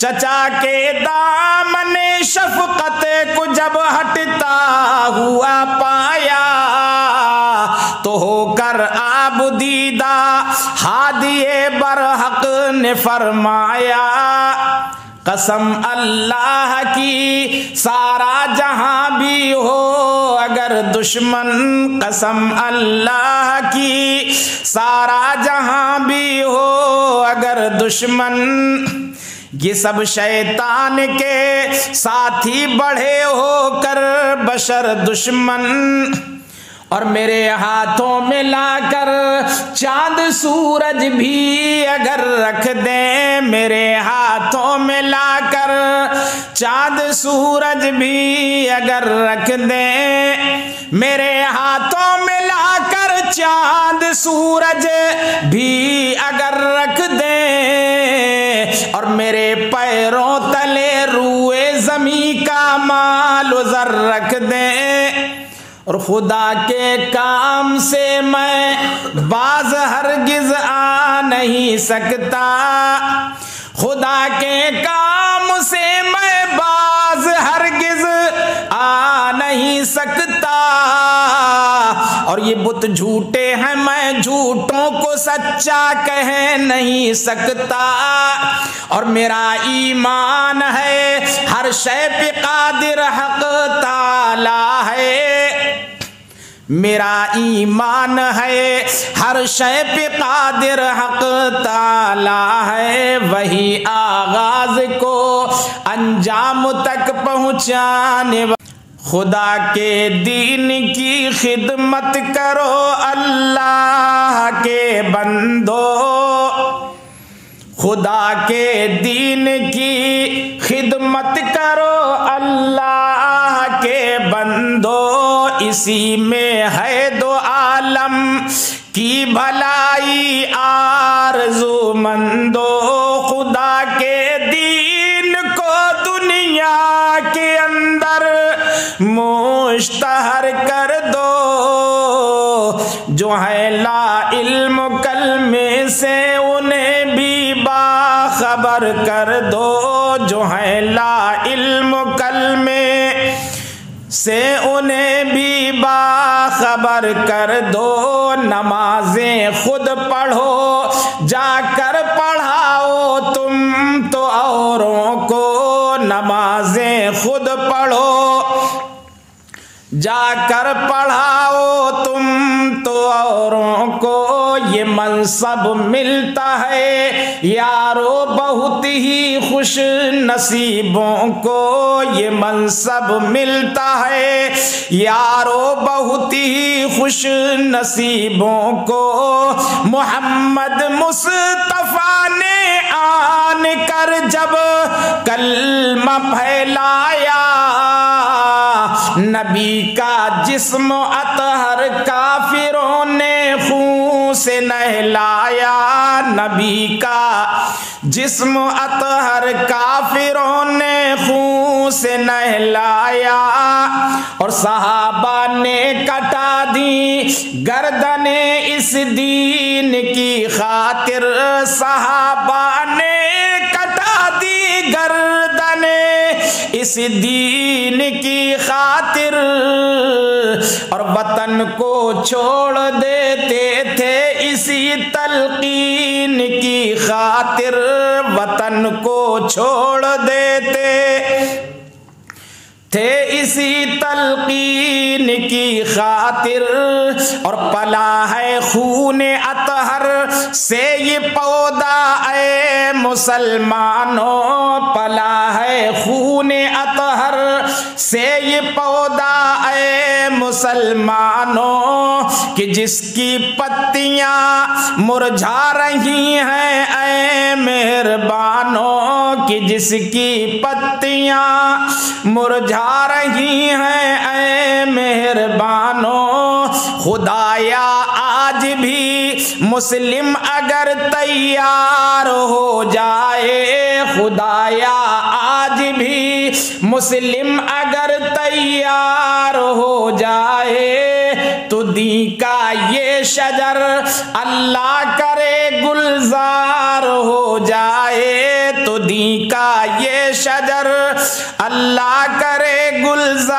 चचा के दामन शफकत को जब हटता हुआ पाया तो होकर आबदीदा हादिए बरहक ने फरमाया, कसम अल्लाह की, सारा जहाँ भी हो अगर दुश्मन, कसम अल्लाह की, सारा जहाँ भी हो अगर दुश्मन ये सब शैतान के साथी बढ़े होकर बशर दुश्मन और मेरे हाथों में लाकर चाँद सूरज भी अगर रख दे, मेरे हाथों में लाकर चाँद सूरज भी अगर रख दे, मेरे हाथों में लाकर चाँद सूरज भी अगर माल जर रख दे और खुदा के काम से मैं बाज हरगिज आ नहीं सकता। खुदा के काम से मैं बाज हरगिज आ नहीं सकता। और ये बुत झूठे सच्चा कह नहीं सकता। और मेरा ईमान है, हर शय पे कादिर हक ताला है। मेरा ईमान है, हर शय पे कादिर हक ताला है। वही आगाज़ को अंजाम तक पहुँचाने खुदा के दीन की खिदमत करो अल्लाह। बंदो, खुदा के दीन की खिदमत करो, अल्लाह के बंदो, इसी में है दो आलम की भलाई आरज़ू मंदो, खुदा के दीन को दुनिया के अंदर मुश्तहर कर दो। जो है ला इल्म कल में से उन्हें भी बाखबर कर दो। जो है ला इल्म कल में से उन्हें भी बाखबर कर दो। नमाजें खुद पढ़ो, जाकर पढ़ाओ तुम तो औरों को। नमाजें खुद पढ़ो, जाकर तुम तो औरों को ये मनसब मिलता है। यारो बहुत ही खुश नसीबों को ये मनसब मिलता है। यारो बहुत ही खुश नसीबों को मोहम्मद मुस्तफ़ा ने आन कर जब कलमा फैलाया। नबी का जिस्म अतहर काफिरों ने खून से नहलाया। नबी का जिस्म अतहर काफिरों ने खून से नहलाया। और सहाबा ने कटा दी गर्दने इस दीन की खातिर। सहाबा दीन की खातिर और वतन को छोड़ देते थे इसी तलकीन की खातिर, वतन को छोड़ देते थे इसी तलकीन की खातिर। और पला है खून अतहर से ये पौधा ए मुसलमानों पला है खून अतहर। से ये पौधा ए मुसलमानों कि जिसकी पत्तियाँ मुरझा रही हैं ए मेहरबानों कि जिसकी पत्तियाँ मुरझा रही हैं ए मेहरबानों। खुदाया आज भी मुस्लिम अगर तैयार हो जाए, खुदाया आज भी मुस्लिम अगर तैयार हो जाए तो दी का ये शजर अल्लाह करे गुलजार हो जाए तो खुदी का ये शजर अल्लाह करे गुलजार